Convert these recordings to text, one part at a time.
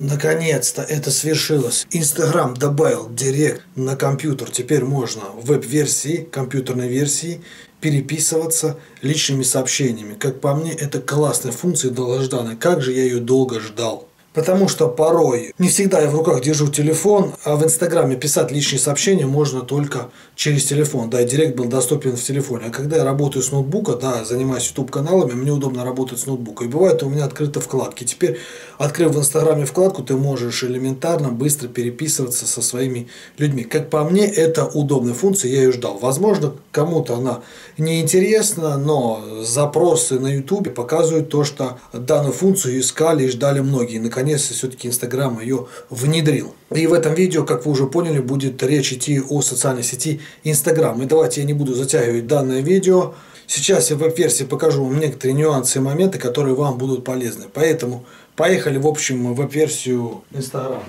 Наконец-то это свершилось. Инстаграм добавил директ на компьютер. Теперь можно в веб-версии, компьютерной версии переписываться личными сообщениями. Как по мне, это классная функция долгожданная. Как же я ее долго ждал. Потому что порой не всегда я в руках держу телефон, а в Инстаграме писать личные сообщения можно только через телефон. Да, и директ был доступен в телефоне. А когда я работаю с ноутбука, да, занимаюсь YouTube каналами, мне удобно работать с ноутбука. И бывает у меня открыты вкладки. Теперь, открыв в Инстаграме вкладку, ты можешь элементарно быстро переписываться со своими людьми. Как по мне, это удобная функция, я ее ждал. Возможно, кому-то она неинтересна, но запросы на YouTube показывают то, что данную функцию искали и ждали многие. Наконец наконец-то все-таки Инстаграм ее внедрил. И в этом видео, как вы уже поняли, будет речь идти о социальной сети Инстаграм. И давайте я не буду затягивать данное видео. Сейчас я в веб-версии покажу вам некоторые нюансы и моменты, которые вам будут полезны. Поэтому поехали в общем в веб-версию Инстаграм.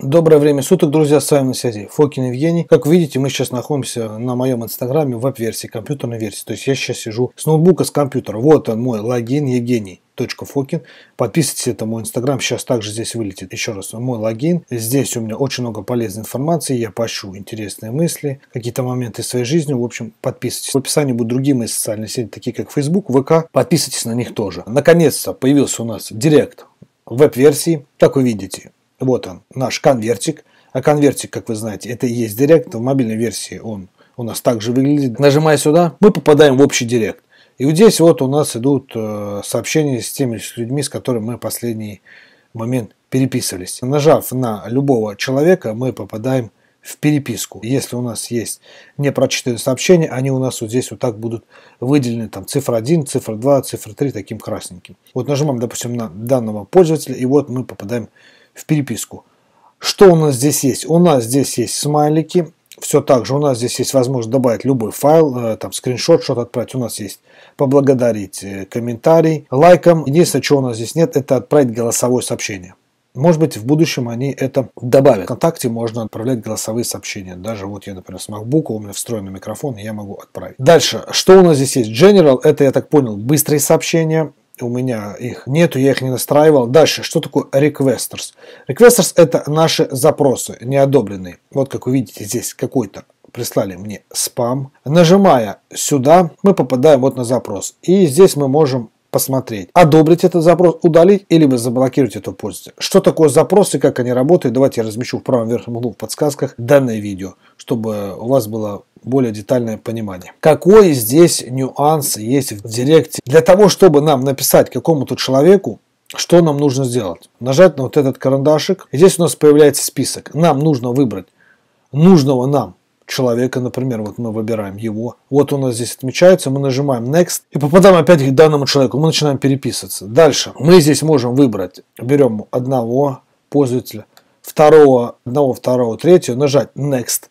Доброе время суток, друзья, с вами на связи Фокин Евгений. Как видите, мы сейчас находимся на моем инстаграме в веб-версии, компьютерной версии. То есть я сейчас сижу с ноутбука, с компьютера. Вот он мой логин Евгений. Фокин. Подписывайтесь, это мой инстаграм. Сейчас также здесь вылетит еще раз мой логин. Здесь у меня очень много полезной информации. Я пощу интересные мысли, какие-то моменты своей жизни. В общем, подписывайтесь. В описании будут другие мои социальные сети, такие как Facebook, ВК. Подписывайтесь на них тоже. Наконец-то появился у нас директ веб-версии. Как вы видите, вот он, наш конвертик. А конвертик, как вы знаете, это и есть директ. В мобильной версии он у нас также выглядит. Нажимая сюда, мы попадаем в общий директ. И вот здесь вот у нас идут э, сообщения с теми людьми, с которыми мы последний момент переписывались. Нажав на любого человека, мы попадаем в переписку. Если у нас есть непрочитанные сообщения, они у нас вот здесь вот так будут выделены, там цифра 1, цифра 2, цифра 3 таким красненьким. Вот нажимаем, допустим, на данного пользователя, и вот мы попадаем в переписку. Что у нас здесь есть? У нас здесь есть смайлики. Все так же у нас здесь есть возможность добавить любой файл, э, там скриншот, что-то отправить. У нас есть поблагодарить э, комментарий, лайком. Единственное, что у нас здесь нет, это отправить голосовое сообщение. Может быть, в будущем они это добавят. Вконтакте можно отправлять голосовые сообщения. Даже вот я, например, с MacBook, у меня встроенный микрофон, я могу отправить. Дальше, что у нас здесь есть? General, это, я так понял, быстрые сообщения у меня их нету, я их не настраивал. Дальше, что такое requesters? Requesters это наши запросы, неодобренные. Вот как вы видите, здесь какой-то прислали мне спам. Нажимая сюда, мы попадаем вот на запрос. И здесь мы можем посмотреть, одобрить этот запрос, удалить или заблокировать эту пользователя. Что такое запросы, как они работают, давайте я размещу в правом верхнем углу в подсказках данное видео, чтобы у вас было более детальное понимание. Какой здесь нюанс есть в директе? Для того, чтобы нам написать какому-то человеку, что нам нужно сделать? Нажать на вот этот карандашик. здесь у нас появляется список. Нам нужно выбрать нужного нам человека, например, вот мы выбираем его. Вот у нас здесь отмечается, мы нажимаем Next и попадаем опять к данному человеку. Мы начинаем переписываться. Дальше мы здесь можем выбрать, берем одного пользователя, второго, одного, второго, третьего, нажать Next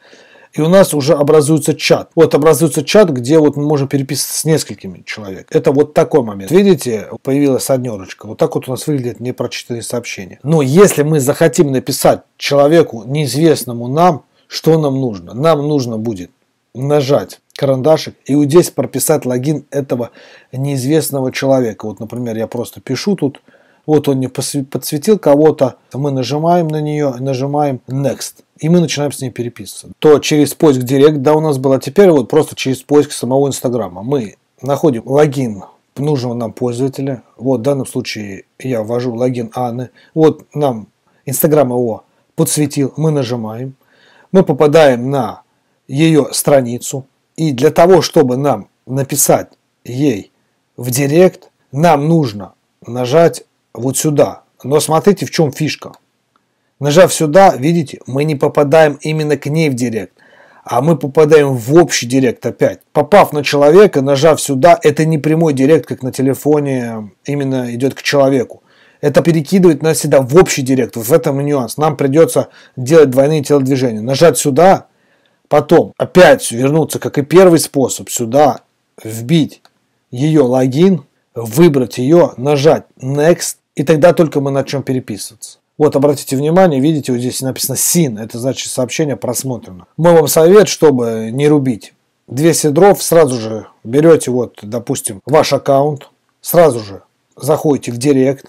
и у нас уже образуется чат. Вот образуется чат, где вот мы можем переписываться с несколькими человек. Это вот такой момент. Видите, появилась однерочка. Вот так вот у нас выглядят непрочитанные сообщения. Но если мы захотим написать человеку, неизвестному нам, что нам нужно? Нам нужно будет нажать карандашик и вот здесь прописать логин этого неизвестного человека. Вот, например, я просто пишу тут, вот он мне подсветил кого-то, мы нажимаем на нее, нажимаем Next и мы начинаем с ней переписываться. То через поиск Директ, да, у нас было, теперь вот просто через поиск самого Инстаграма. Мы находим логин нужного нам пользователя. Вот в данном случае я ввожу логин Анны. Вот нам Инстаграм его подсветил, мы нажимаем. Мы попадаем на ее страницу. И для того, чтобы нам написать ей в Директ, нам нужно нажать вот сюда. Но смотрите, в чем фишка. Нажав сюда, видите, мы не попадаем именно к ней в директ, а мы попадаем в общий директ опять. Попав на человека, нажав сюда, это не прямой директ, как на телефоне именно идет к человеку. Это перекидывает нас сюда в общий директ. Вот в этом нюанс. Нам придется делать двойные телодвижения. Нажать сюда, потом опять вернуться, как и первый способ, сюда вбить ее логин, выбрать ее, нажать Next, и тогда только мы начнем переписываться. Вот, обратите внимание, видите, вот здесь написано SIN, это значит сообщение просмотрено. Мой вам совет, чтобы не рубить 200 дров, сразу же берете, вот, допустим, ваш аккаунт, сразу же заходите в директ,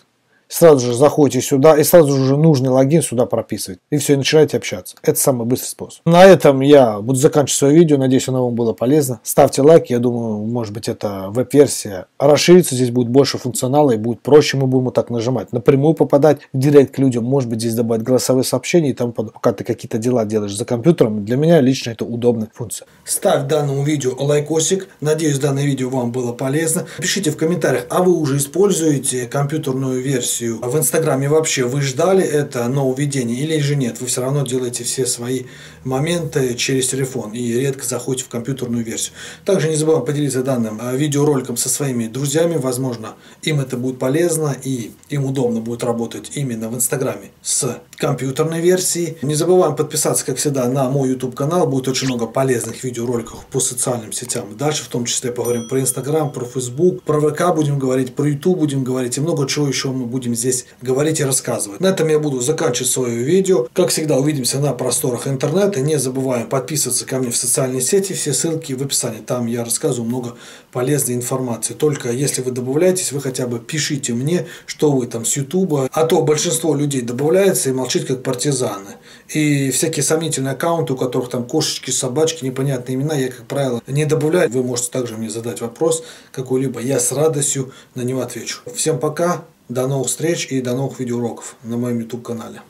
сразу же заходите сюда и сразу же нужный логин сюда прописываете. И все, и начинаете общаться. Это самый быстрый способ. На этом я буду заканчивать свое видео. Надеюсь, оно вам было полезно. Ставьте лайк. Я думаю, может быть, эта веб-версия расширится. Здесь будет больше функционала и будет проще. Мы будем вот так нажимать. Напрямую попадать в директ к людям. Может быть, здесь добавить голосовые сообщения и подобное. Пока ты какие-то дела делаешь за компьютером, для меня лично это удобная функция. Ставь данному видео лайкосик. Надеюсь, данное видео вам было полезно. Пишите в комментариях, а вы уже используете компьютерную версию версию в Инстаграме вообще вы ждали это нововведение или же нет? Вы все равно делаете все свои моменты через телефон и редко заходите в компьютерную версию. Также не забываем поделиться данным э, видеороликом со своими друзьями. Возможно, им это будет полезно и им удобно будет работать именно в Инстаграме с компьютерной версией. Не забываем подписаться, как всегда, на мой YouTube канал. Будет очень много полезных видеороликов по социальным сетям. Дальше в том числе поговорим про Инстаграм, про Фейсбук, про ВК будем говорить, про YouTube будем говорить и много чего еще мы будем здесь говорить и рассказывать. На этом я буду заканчивать свое видео. Как всегда, увидимся на просторах интернета. Не забываем подписываться ко мне в социальные сети. Все ссылки в описании. Там я рассказываю много полезной информации. Только если вы добавляетесь, вы хотя бы пишите мне, что вы там с YouTube. А то большинство людей добавляется и молчит как партизаны. И всякие сомнительные аккаунты, у которых там кошечки, собачки, непонятные имена, я, как правило, не добавляю. Вы можете также мне задать вопрос какой-либо. Я с радостью на него отвечу. Всем пока. До новых встреч и до новых видеоуроков на моем YouTube канале.